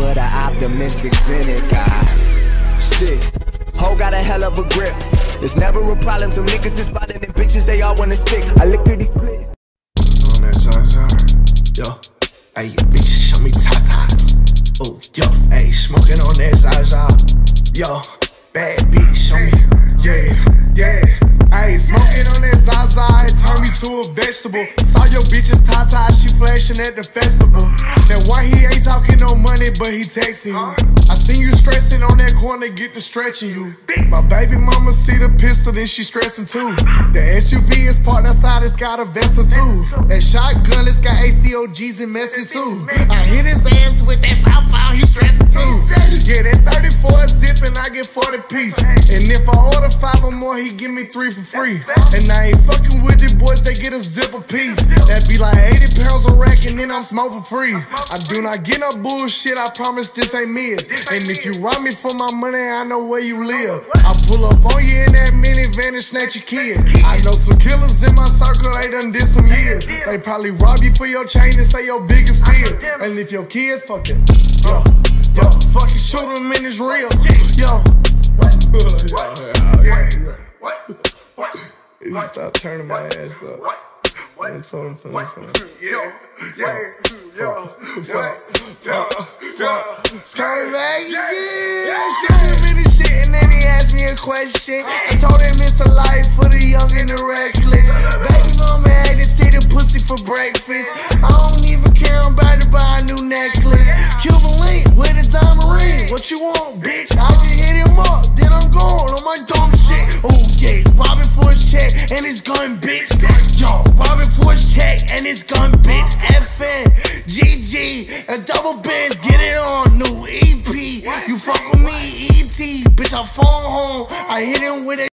for the optimistic cynic. Ah, shit. Ho got a hell of a grip. It's never a problem till niggas is spotting and bitches, they all wanna stick. I lick through these split. On that Zaza, yo, hey, you bitches show me Tata. Oh, yo, hey, smoking on that Zaza, yo, bad bitch, a vegetable. Saw your bitches Tata, she flashing at the festival. That why he ain't talking no money, but he texting you. I seen you stressing on that corner, get to stretching you. My baby mama see the pistol, then she stressing too. The SUV is parked outside, it's got a Vesta too. That shotgun, it's got ACOGs and messy too. I hit his ass with that pow pow, he stressing too. Yeah, that 34 zip and I get 40 piece. And if I order five or more, he give me three for free. And I ain't fucking with the boys, they get a zip a piece. That be like 80 pounds a rack and then I'm smoking free. I do not get no bullshit, I promise this ain't me. And if you rob me for my money, I know where you live. I pull up on you in that minivan and snatch your kid. I know some killers in my circle, they done did some years. They probably rob you for your chain and say your biggest fear. And if your kids, fuck it. Yo, fucking shoot them in his real. Yo. You stop turning my ass up. I told him finish Yeah, yeah, Fuck, fuck, fuck. Scurry back again. Shoot him in the shit and then he asked me a question. I told him it's the life for the young and the reckless. Baby mama had to see the pussy for breakfast. I don't even care, about to buy a new necklace. Cuban What you want, bitch? I just hit him up, then I'm gone on my dumb shit. Oh yeah, robbing for his check and his gun, bitch. Yo, robbing for his check and his gun, bitch. FN, GG, a double bands, get it on. New EP, you fuck with me, ET. Bitch, I phone home. I hit him with a